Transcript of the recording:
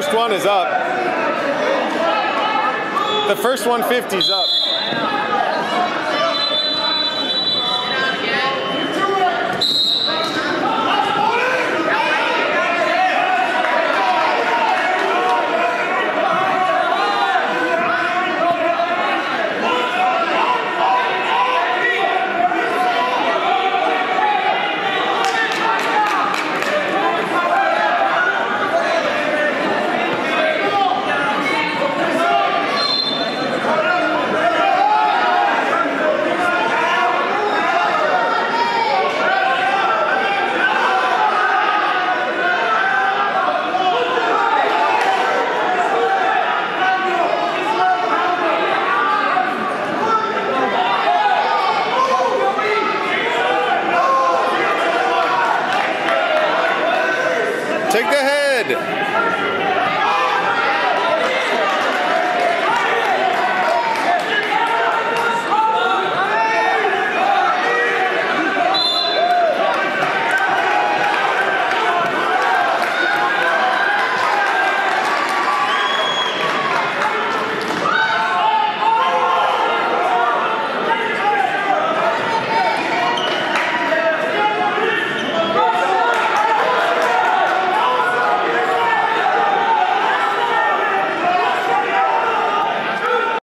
first one is up. The first 150 is up. good.